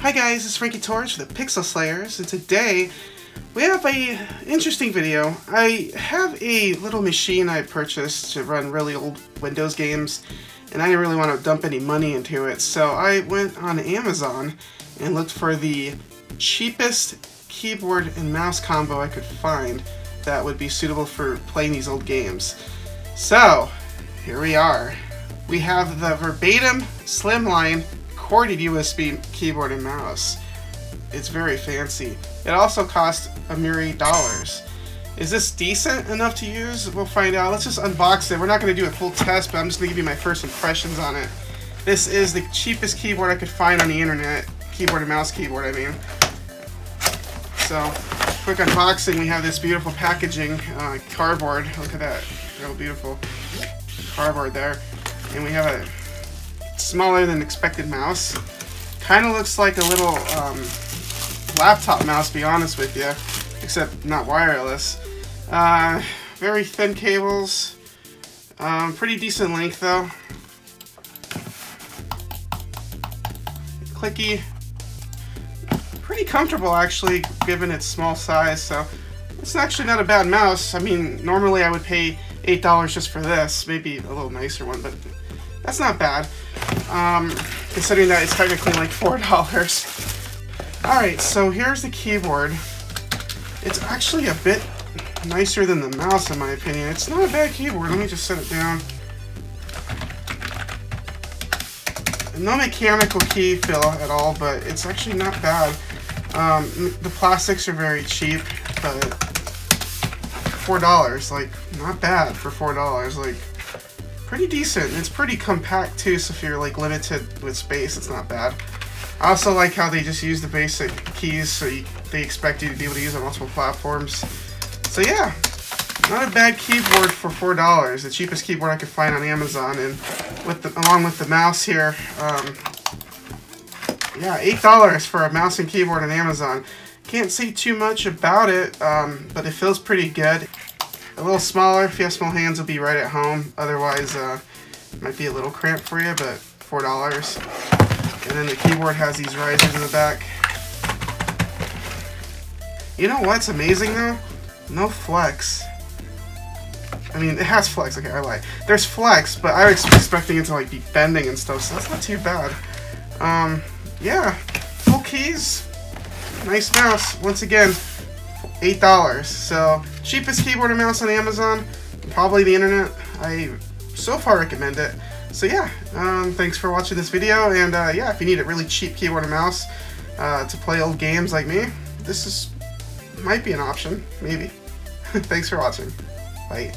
Hi guys, it's Frankie Torres for the Pixel Slayers, and today we have a interesting video. I have a little machine I purchased to run really old Windows games, and I didn't really want to dump any money into it, so I went on Amazon and looked for the cheapest keyboard and mouse combo I could find that would be suitable for playing these old games. So, here we are. We have the Verbatim Slimline corded USB keyboard and mouse. It's very fancy. It also costs a mere dollars. Is this decent enough to use? We'll find out. Let's just unbox it. We're not going to do a full test, but I'm just going to give you my first impressions on it. This is the cheapest keyboard I could find on the internet. Keyboard and mouse keyboard, I mean. So, quick unboxing. We have this beautiful packaging, uh, cardboard. Look at that. Real beautiful cardboard there. And we have a smaller than expected mouse. Kind of looks like a little um, laptop mouse, to be honest with you, except not wireless. Uh, very thin cables. Um, pretty decent length though. Clicky. Pretty comfortable actually, given its small size, so it's actually not a bad mouse. I mean, normally I would pay $8 just for this, maybe a little nicer one, but that's not bad. Um, considering that it's technically like $4. Alright, so here's the keyboard. It's actually a bit nicer than the mouse in my opinion. It's not a bad keyboard. Let me just set it down. No mechanical key feel at all, but it's actually not bad. Um, the plastics are very cheap, but $4, like, not bad for $4. Like, pretty decent. It's pretty compact too, so if you're like limited with space, it's not bad. I also like how they just use the basic keys, so you, they expect you to be able to use on multiple platforms. So yeah, not a bad keyboard for four dollars. The cheapest keyboard I could find on Amazon, and with the, along with the mouse here, um, yeah, eight dollars for a mouse and keyboard on Amazon. Can't say too much about it, um, but it feels pretty good. A little smaller, if you have small hands, it'll be right at home. Otherwise, uh, it might be a little cramped for you, but $4. And then the keyboard has these risers in the back. You know what's amazing though? No flex. I mean, it has flex, okay, I lie. There's flex, but I was expecting it to like be bending and stuff, so that's not too bad. Um, yeah, full keys, nice mouse. Once again, $8. So, cheapest keyboard and mouse on Amazon, probably the internet. I so far recommend it. So yeah, um, thanks for watching this video, and uh, yeah, if you need a really cheap keyboard and mouse uh, to play old games like me, this is might be an option, maybe. thanks for watching. Bye.